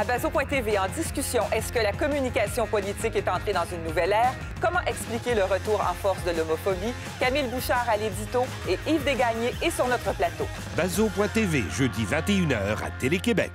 À Bazo.tv, en discussion, est-ce que la communication politique est entrée dans une nouvelle ère? Comment expliquer le retour en force de l'homophobie? Camille Bouchard à l'édito et Yves Desgagnés est sur notre plateau. Bazo.tv, jeudi 21h à Télé-Québec.